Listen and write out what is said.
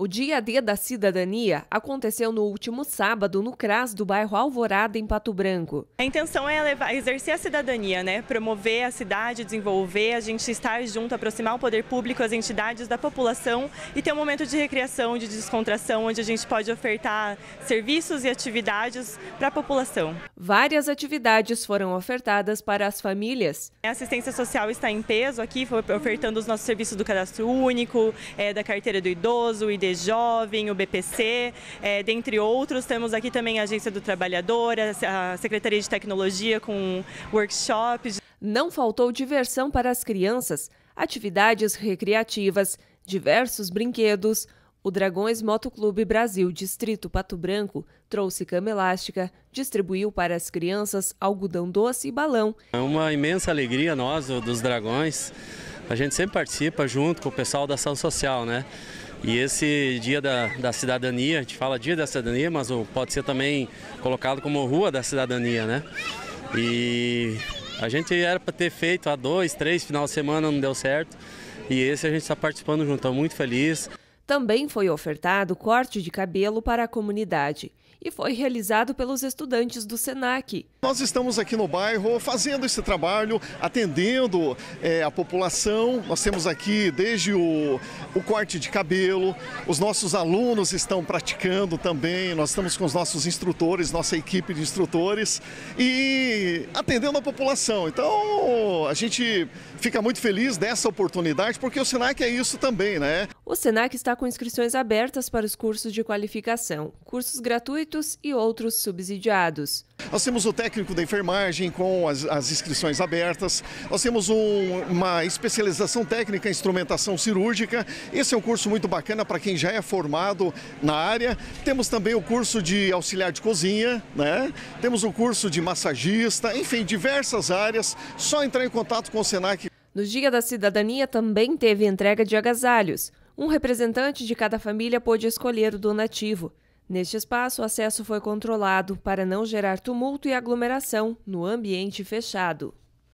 O Dia D da Cidadania aconteceu no último sábado no CRAS do bairro Alvorada, em Pato Branco. A intenção é levar, exercer a cidadania, né? promover a cidade, desenvolver, a gente estar junto, aproximar o poder público, as entidades da população e ter um momento de recreação, de descontração, onde a gente pode ofertar serviços e atividades para a população. Várias atividades foram ofertadas para as famílias. A assistência social está em peso aqui, ofertando os nossos serviços do cadastro único, é, da carteira do idoso, o ID Jovem, o BPC, é, dentre outros. Temos aqui também a Agência do Trabalhador, a Secretaria de Tecnologia com workshops. Não faltou diversão para as crianças, atividades recreativas, diversos brinquedos. O Dragões Motoclube Brasil Distrito Pato Branco trouxe cama elástica, distribuiu para as crianças algodão doce e balão. É uma imensa alegria nós, dos Dragões. A gente sempre participa junto com o pessoal da ação social, né? E esse dia da, da cidadania, a gente fala dia da cidadania, mas pode ser também colocado como rua da cidadania, né? E a gente era para ter feito há dois, três final de semana, não deu certo. E esse a gente está participando junto, estou muito feliz. Também foi ofertado corte de cabelo para a comunidade e foi realizado pelos estudantes do SENAC. Nós estamos aqui no bairro fazendo esse trabalho, atendendo é, a população. Nós temos aqui desde o, o corte de cabelo, os nossos alunos estão praticando também, nós estamos com os nossos instrutores, nossa equipe de instrutores e atendendo a população. Então a gente fica muito feliz dessa oportunidade porque o SENAC é isso também, né? O SENAC está com inscrições abertas para os cursos de qualificação, cursos gratuitos e outros subsidiados. Nós temos o técnico da enfermagem com as, as inscrições abertas, nós temos um, uma especialização técnica em instrumentação cirúrgica, esse é um curso muito bacana para quem já é formado na área. Temos também o curso de auxiliar de cozinha, né? temos o curso de massagista, enfim, diversas áreas, só entrar em contato com o SENAC. No Dia da Cidadania também teve entrega de agasalhos. Um representante de cada família pôde escolher o donativo. Neste espaço, o acesso foi controlado para não gerar tumulto e aglomeração no ambiente fechado.